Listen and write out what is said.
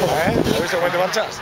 ¿Eh? ¿Has visto cómo te marchas?